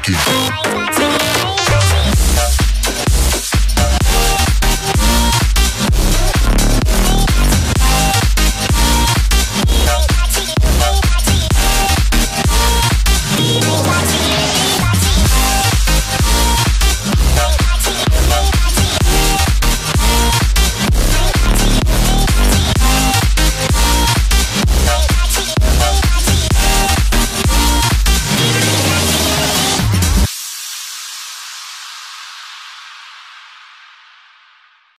aqui.